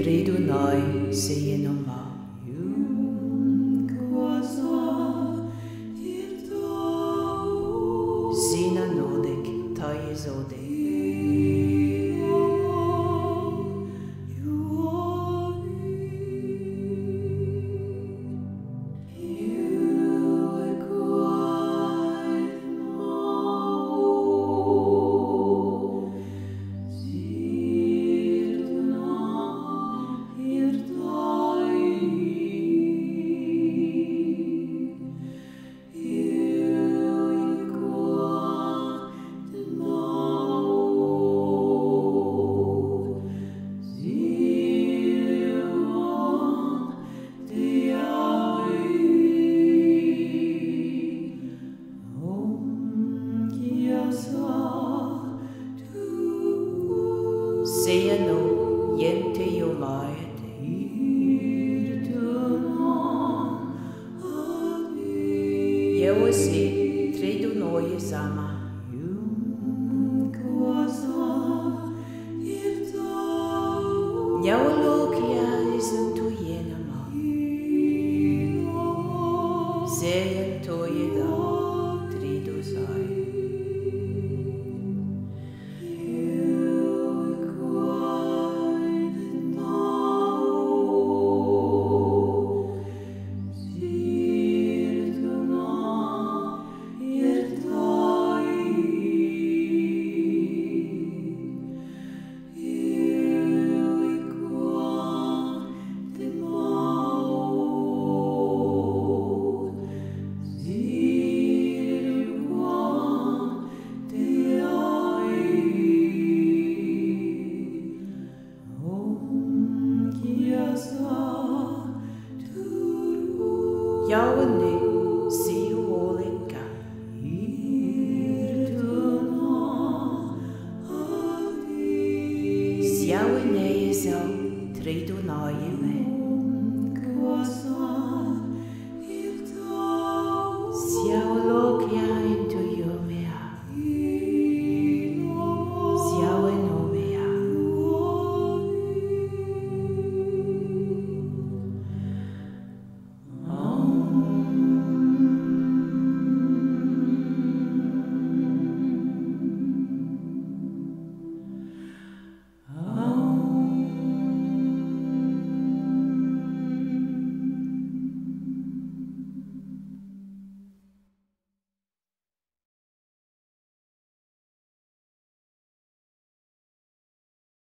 Три Дунай сіє нома. Zina nodik, tai zodik. siano niente io mai Jeu esi, tridu noies ama. Я вони сію воленька. Сяви неї зяв три дунаєми. Сяв лок'яй